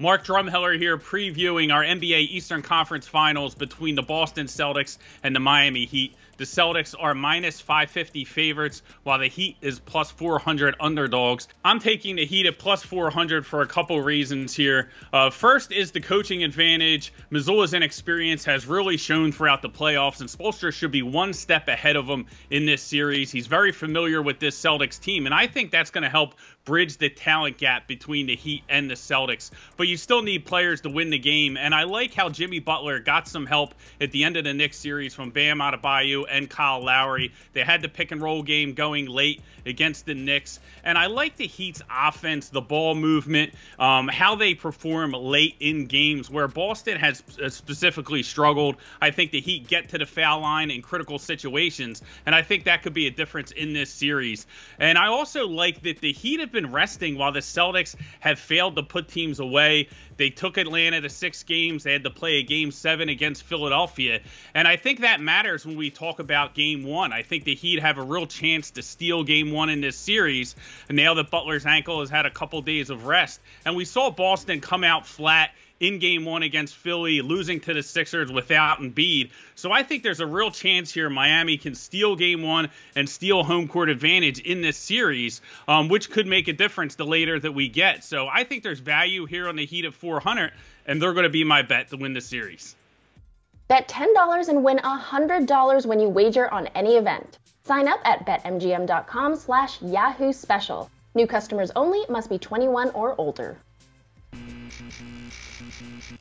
Mark Drumheller here previewing our NBA Eastern Conference Finals between the Boston Celtics and the Miami Heat. The Celtics are minus 550 favorites, while the Heat is plus 400 underdogs. I'm taking the Heat at plus 400 for a couple reasons here. Uh, first is the coaching advantage. Mazzulla's inexperience has really shown throughout the playoffs, and Spoelstra should be one step ahead of him in this series. He's very familiar with this Celtics team, and I think that's going to help bridge the talent gap between the Heat and the Celtics. But you still need players to win the game, and I like how Jimmy Butler got some help at the end of the Knicks series from Bam Adebayo and Kyle Lowry. They had the pick and roll game going late against the Knicks. And I like the Heat's offense, the ball movement, um, how they perform late in games where Boston has uh, specifically struggled. I think the Heat get to the foul line in critical situations, and I think that could be a difference in this series. And I also like that the Heat have been resting while the Celtics have failed to put teams away. They took Atlanta to six games. They had to play a game seven against Philadelphia. And I think that matters when we talk about game one. I think the Heat have a real chance to steal game one in this series. Now that Butler's ankle has had a couple days of rest. And we saw Boston come out flat in game one against Philly, losing to the Sixers without Embiid. So I think there's a real chance here Miami can steal game one and steal home court advantage in this series, um, which could make a difference the later that we get. So I think there's value here on the Heat of 400, and they're going to be my bet to win the series. Bet $10 and win $100 when you wager on any event. Sign up at betmgm.com slash yahoo special. New customers only must be 21 or older. Thank you.